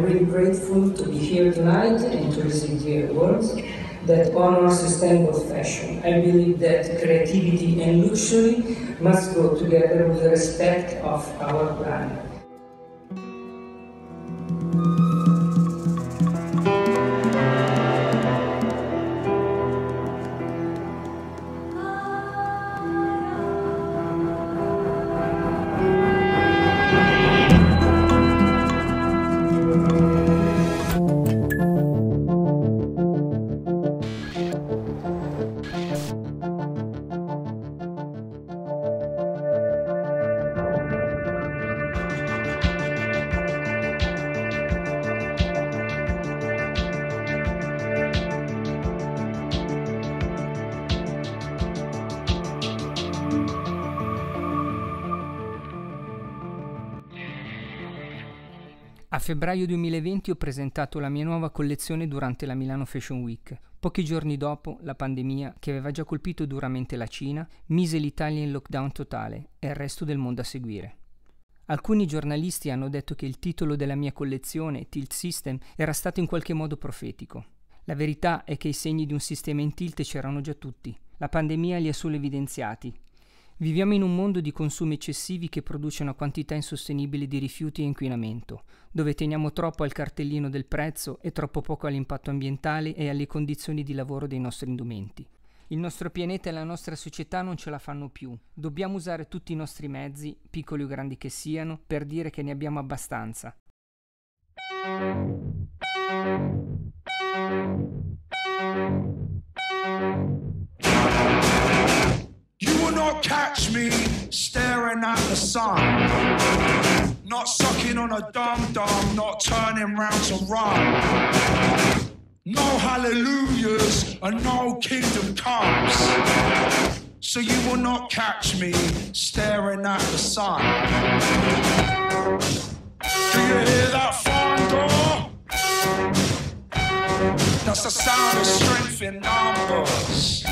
really grateful to be here tonight and to receive the awards that honor sustainable fashion. I believe that creativity and luxury must go together with the respect of our planet. A febbraio 2020 ho presentato la mia nuova collezione durante la Milano Fashion Week. Pochi giorni dopo, la pandemia, che aveva già colpito duramente la Cina, mise l'Italia in lockdown totale e il resto del mondo a seguire. Alcuni giornalisti hanno detto che il titolo della mia collezione, Tilt System, era stato in qualche modo profetico. La verità è che i segni di un sistema in tilt c'erano già tutti. La pandemia li ha solo evidenziati Viviamo in un mondo di consumi eccessivi che produce una quantità insostenibile di rifiuti e inquinamento, dove teniamo troppo al cartellino del prezzo e troppo poco all'impatto ambientale e alle condizioni di lavoro dei nostri indumenti. Il nostro pianeta e la nostra società non ce la fanno più. Dobbiamo usare tutti i nostri mezzi, piccoli o grandi che siano, per dire che ne abbiamo abbastanza. Catch me staring at the sun. Not sucking on a dum dum, not turning round to run. No hallelujahs and no kingdom comes. So you will not catch me staring at the sun. Do you hear that door? That's the sound of strength in numbers.